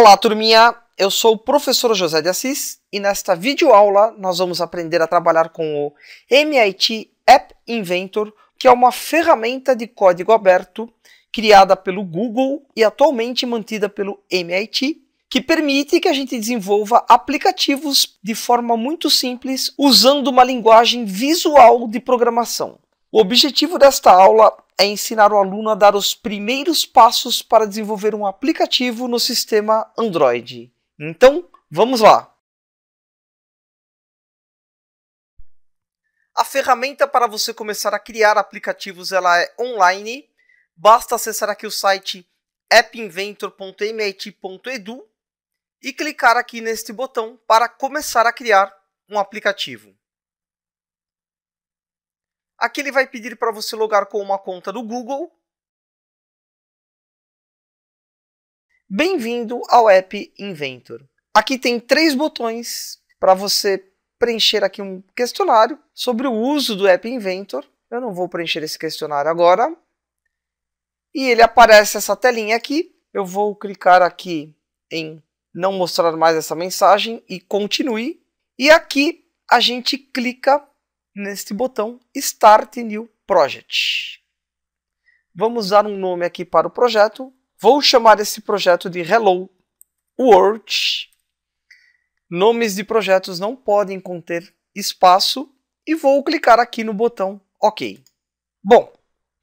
Olá, turminha! Eu sou o professor José de Assis e nesta videoaula nós vamos aprender a trabalhar com o MIT App Inventor, que é uma ferramenta de código aberto criada pelo Google e atualmente mantida pelo MIT, que permite que a gente desenvolva aplicativos de forma muito simples usando uma linguagem visual de programação. O objetivo desta aula é ensinar o aluno a dar os primeiros passos para desenvolver um aplicativo no sistema Android. Então, vamos lá! A ferramenta para você começar a criar aplicativos ela é online. Basta acessar aqui o site appinventor.mit.edu e clicar aqui neste botão para começar a criar um aplicativo. Aqui ele vai pedir para você logar com uma conta do Google. Bem-vindo ao App Inventor. Aqui tem três botões para você preencher aqui um questionário sobre o uso do App Inventor. Eu não vou preencher esse questionário agora. E ele aparece essa telinha aqui. Eu vou clicar aqui em não mostrar mais essa mensagem e continue. E aqui a gente clica neste botão Start New Project. Vamos dar um nome aqui para o projeto. Vou chamar esse projeto de Hello World. Nomes de projetos não podem conter espaço e vou clicar aqui no botão OK. Bom,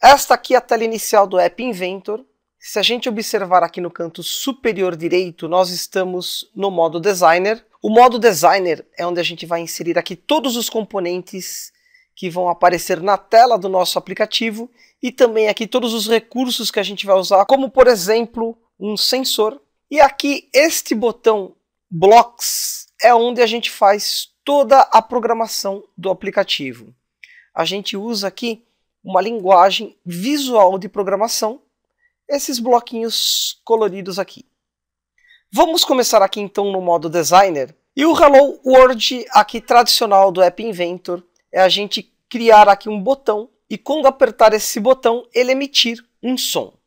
esta aqui é a tela inicial do App Inventor. Se a gente observar aqui no canto superior direito, nós estamos no modo Designer. O modo Designer é onde a gente vai inserir aqui todos os componentes que vão aparecer na tela do nosso aplicativo e também aqui todos os recursos que a gente vai usar, como por exemplo um sensor. E aqui este botão Blocks é onde a gente faz toda a programação do aplicativo. A gente usa aqui uma linguagem visual de programação, esses bloquinhos coloridos aqui. Vamos começar aqui então no modo Designer. E o Hello World aqui tradicional do App Inventor é a gente criar aqui um botão e quando apertar esse botão ele emitir um som.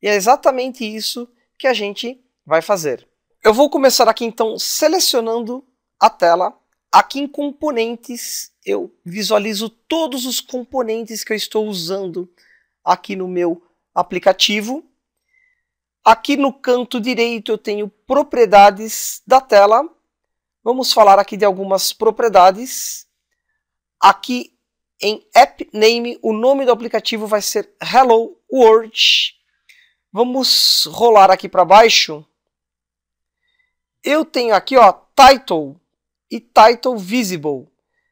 E é exatamente isso que a gente vai fazer. Eu vou começar aqui então selecionando a tela. Aqui em componentes eu visualizo todos os componentes que eu estou usando aqui no meu aplicativo. Aqui no canto direito eu tenho propriedades da tela. Vamos falar aqui de algumas propriedades. Aqui em App Name, o nome do aplicativo vai ser Hello World. Vamos rolar aqui para baixo. Eu tenho aqui ó, Title e Title Visible.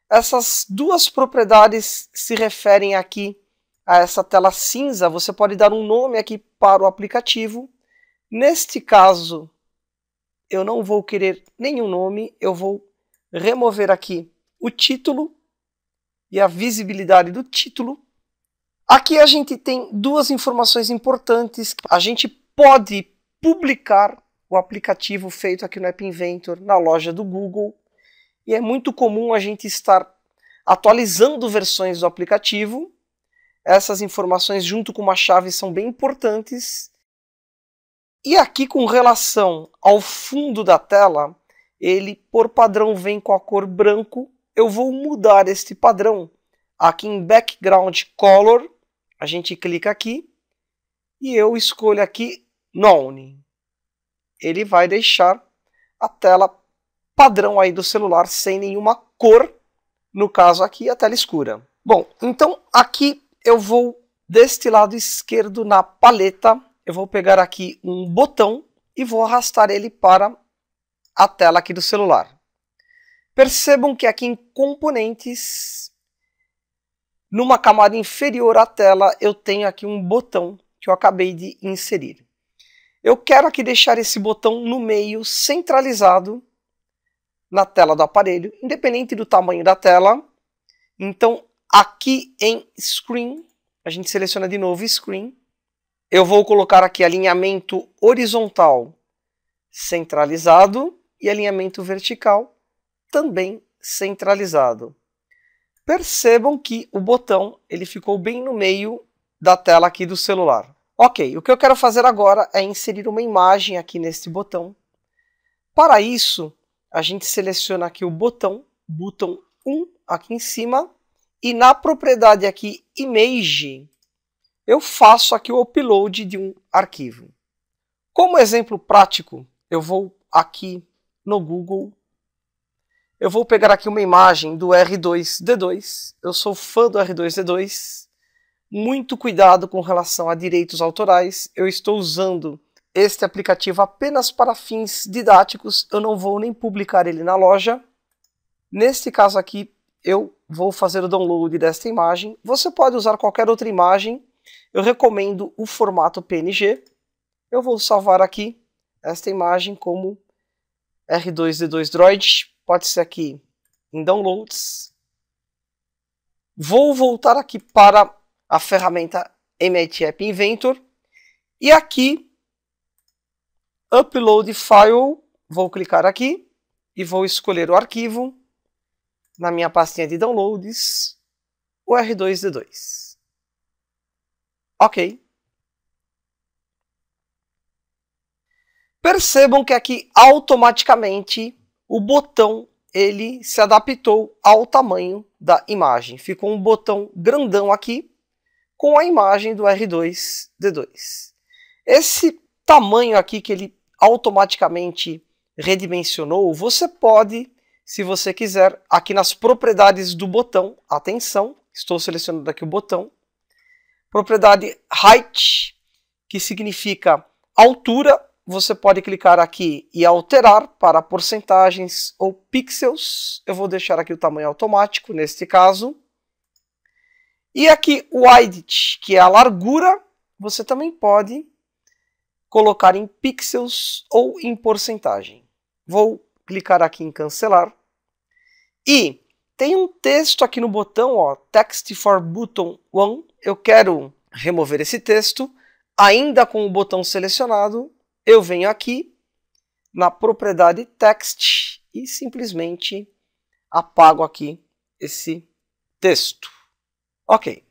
Essas duas propriedades se referem aqui a essa tela cinza. Você pode dar um nome aqui para o aplicativo Neste caso, eu não vou querer nenhum nome, eu vou remover aqui o título e a visibilidade do título. Aqui a gente tem duas informações importantes. A gente pode publicar o aplicativo feito aqui no App Inventor na loja do Google. E é muito comum a gente estar atualizando versões do aplicativo. Essas informações junto com uma chave são bem importantes e aqui com relação ao fundo da tela, ele por padrão vem com a cor branco. Eu vou mudar este padrão. Aqui em Background Color, a gente clica aqui e eu escolho aqui None. Ele vai deixar a tela padrão aí do celular sem nenhuma cor, no caso aqui a tela escura. Bom, então aqui eu vou deste lado esquerdo na paleta eu vou pegar aqui um botão e vou arrastar ele para a tela aqui do celular. Percebam que aqui em componentes, numa camada inferior à tela, eu tenho aqui um botão que eu acabei de inserir. Eu quero aqui deixar esse botão no meio, centralizado na tela do aparelho, independente do tamanho da tela. Então, aqui em Screen, a gente seleciona de novo Screen, eu vou colocar aqui alinhamento horizontal centralizado e alinhamento vertical também centralizado. Percebam que o botão ele ficou bem no meio da tela aqui do celular. Ok, o que eu quero fazer agora é inserir uma imagem aqui neste botão. Para isso, a gente seleciona aqui o botão, botão 1 aqui em cima, e na propriedade aqui Image, eu faço aqui o upload de um arquivo. Como exemplo prático, eu vou aqui no Google, eu vou pegar aqui uma imagem do R2D2, eu sou fã do R2D2, muito cuidado com relação a direitos autorais, eu estou usando este aplicativo apenas para fins didáticos, eu não vou nem publicar ele na loja. Neste caso aqui, eu vou fazer o download desta imagem. Você pode usar qualquer outra imagem, eu recomendo o formato PNG. Eu vou salvar aqui esta imagem como R2D2 Droid, pode ser aqui em Downloads. Vou voltar aqui para a ferramenta MIT App Inventor e aqui Upload File, vou clicar aqui e vou escolher o arquivo na minha pastinha de downloads, o R2D2. Ok. Percebam que aqui automaticamente o botão ele se adaptou ao tamanho da imagem. Ficou um botão grandão aqui com a imagem do R2D2. Esse tamanho aqui que ele automaticamente redimensionou, você pode, se você quiser, aqui nas propriedades do botão, atenção, estou selecionando aqui o botão, propriedade height, que significa altura, você pode clicar aqui e alterar para porcentagens ou pixels. Eu vou deixar aqui o tamanho automático neste caso. E aqui o width, que é a largura, você também pode colocar em pixels ou em porcentagem. Vou clicar aqui em cancelar. E tem um texto aqui no botão, ó, Text for Button 1. Eu quero remover esse texto. Ainda com o botão selecionado, eu venho aqui na propriedade Text e simplesmente apago aqui esse texto. Ok.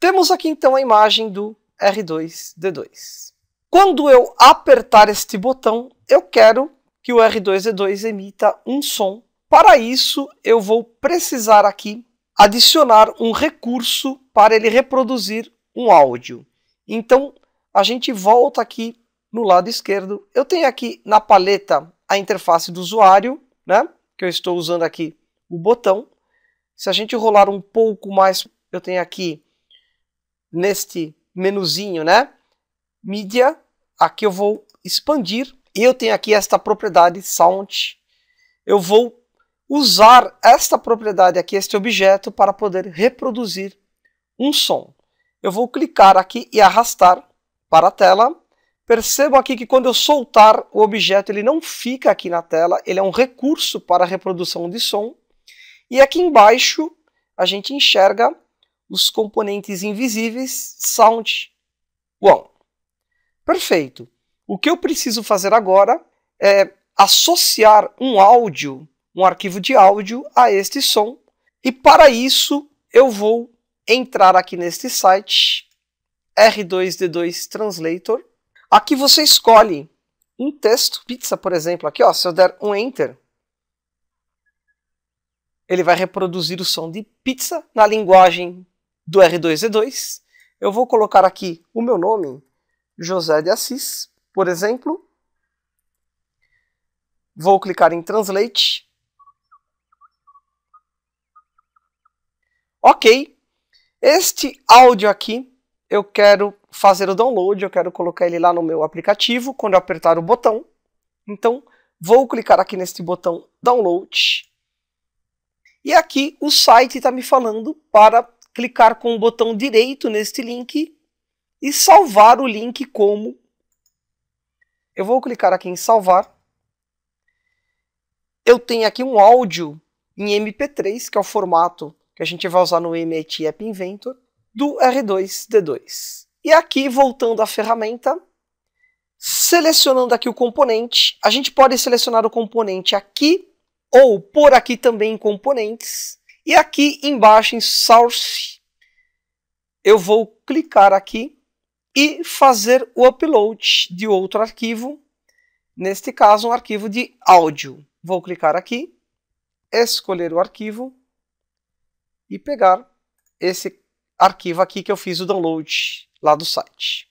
Temos aqui então a imagem do R2D2. Quando eu apertar este botão, eu quero que o R2D2 emita um som. Para isso, eu vou precisar aqui adicionar um recurso para ele reproduzir um áudio. Então, a gente volta aqui no lado esquerdo. Eu tenho aqui na paleta a interface do usuário, né? Que eu estou usando aqui o botão. Se a gente rolar um pouco mais, eu tenho aqui neste menuzinho, né? Mídia, aqui eu vou expandir e eu tenho aqui esta propriedade sound. Eu vou usar esta propriedade aqui, este objeto, para poder reproduzir um som. Eu vou clicar aqui e arrastar para a tela. Percebam aqui que quando eu soltar o objeto, ele não fica aqui na tela, ele é um recurso para reprodução de som. E aqui embaixo a gente enxerga os componentes invisíveis Sound One. Perfeito. O que eu preciso fazer agora é associar um áudio, um arquivo de áudio a este som. E para isso eu vou entrar aqui neste site R2D2 Translator. Aqui você escolhe um texto, pizza, por exemplo, aqui, ó, se eu der um enter, ele vai reproduzir o som de pizza na linguagem do R2D2. Eu vou colocar aqui o meu nome, José de Assis, por exemplo. Vou clicar em Translate. Ok. Este áudio aqui, eu quero fazer o download, eu quero colocar ele lá no meu aplicativo quando eu apertar o botão. Então, vou clicar aqui neste botão Download. E aqui o site está me falando para clicar com o botão direito neste link e salvar o link como. Eu vou clicar aqui em salvar. Eu tenho aqui um áudio em MP3, que é o formato que a gente vai usar no MIT App Inventor, do R2D2. E aqui, voltando à ferramenta, selecionando aqui o componente, a gente pode selecionar o componente aqui ou por aqui também em componentes. E aqui embaixo em Source, eu vou clicar aqui e fazer o upload de outro arquivo. neste caso, um arquivo de áudio. Vou clicar aqui, escolher o arquivo e pegar esse arquivo aqui que eu fiz o download lá do site.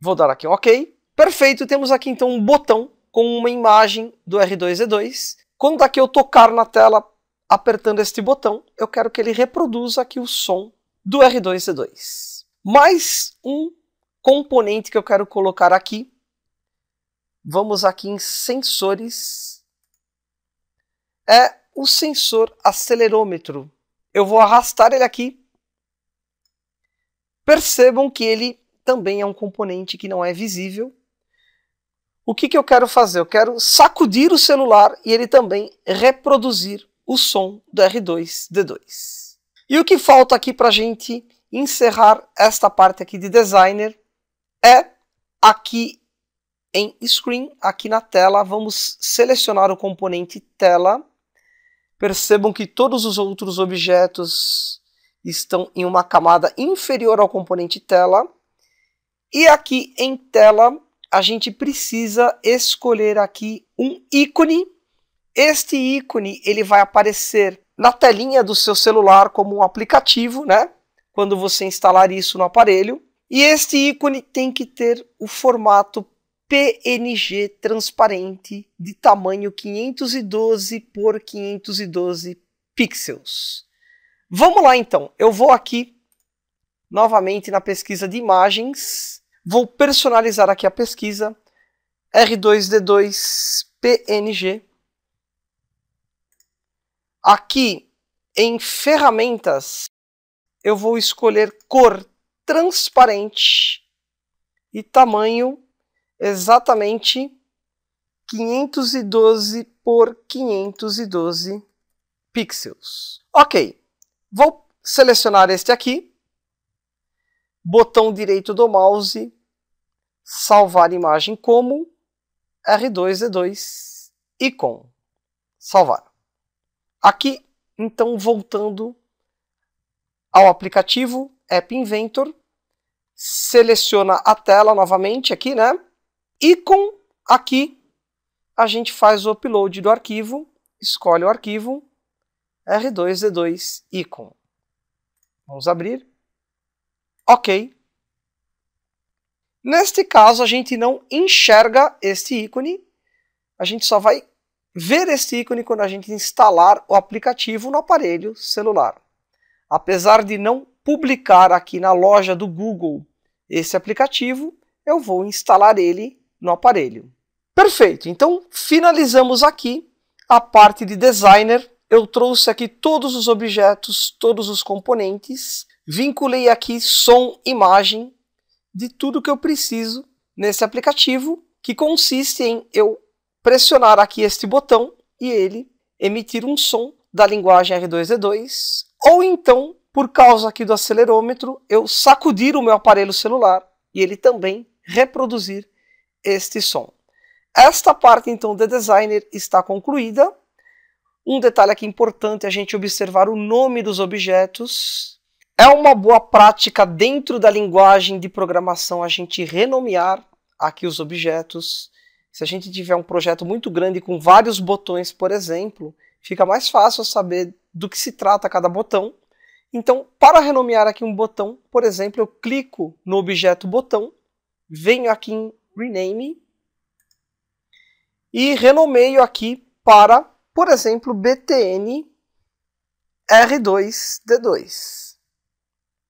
Vou dar aqui um OK. Perfeito, temos aqui então um botão com uma imagem do R2-D2. Quando daqui eu tocar na tela apertando este botão, eu quero que ele reproduza aqui o som do R2-D2. Mais um componente que eu quero colocar aqui. Vamos aqui em sensores. É o sensor acelerômetro. Eu vou arrastar ele aqui. Percebam que ele também é um componente que não é visível. O que, que eu quero fazer? Eu quero sacudir o celular e ele também reproduzir o som do R2D2. E o que falta aqui para a gente encerrar esta parte aqui de designer é aqui em screen, aqui na tela, vamos selecionar o componente tela. Percebam que todos os outros objetos estão em uma camada inferior ao componente tela. E aqui em tela, a gente precisa escolher aqui um ícone. Este ícone ele vai aparecer na telinha do seu celular como um aplicativo, né? Quando você instalar isso no aparelho. E este ícone tem que ter o formato PNG transparente de tamanho 512 por 512 pixels. Vamos lá então, eu vou aqui novamente na pesquisa de imagens, vou personalizar aqui a pesquisa R2D2 PNG. Aqui em ferramentas eu vou escolher cor transparente e tamanho exatamente 512 por 512 pixels. Ok, vou selecionar este aqui, botão direito do mouse, salvar imagem como R2D2 icon, salvar. Aqui, então, voltando ao aplicativo App Inventor, seleciona a tela novamente aqui, né? E com aqui a gente faz o upload do arquivo, escolhe o arquivo R2D2 icon. Vamos abrir. OK. Neste caso, a gente não enxerga este ícone, a gente só vai ver este ícone quando a gente instalar o aplicativo no aparelho celular. Apesar de não publicar aqui na loja do Google esse aplicativo, eu vou instalar ele no aparelho. Perfeito, então finalizamos aqui a parte de designer. Eu trouxe aqui todos os objetos, todos os componentes, vinculei aqui som, imagem, de tudo que eu preciso nesse aplicativo, que consiste em eu pressionar aqui este botão e ele emitir um som da linguagem R2D2, ou então por causa aqui do acelerômetro, eu sacudir o meu aparelho celular e ele também reproduzir este som. Esta parte então de designer está concluída. Um detalhe aqui importante é a gente observar o nome dos objetos. É uma boa prática dentro da linguagem de programação a gente renomear aqui os objetos. Se a gente tiver um projeto muito grande com vários botões, por exemplo, fica mais fácil saber do que se trata cada botão então, para renomear aqui um botão, por exemplo, eu clico no objeto botão, venho aqui Rename e renomeio aqui para, por exemplo, BTN R2D2.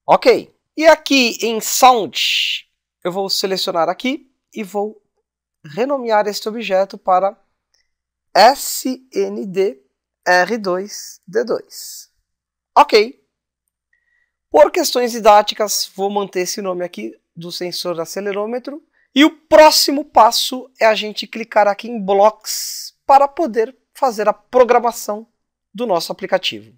Ok. E aqui em Sound, eu vou selecionar aqui e vou renomear este objeto para SND R2D2. Ok. Por questões didáticas, vou manter esse nome aqui do sensor acelerômetro. E o próximo passo é a gente clicar aqui em Blocks para poder fazer a programação do nosso aplicativo.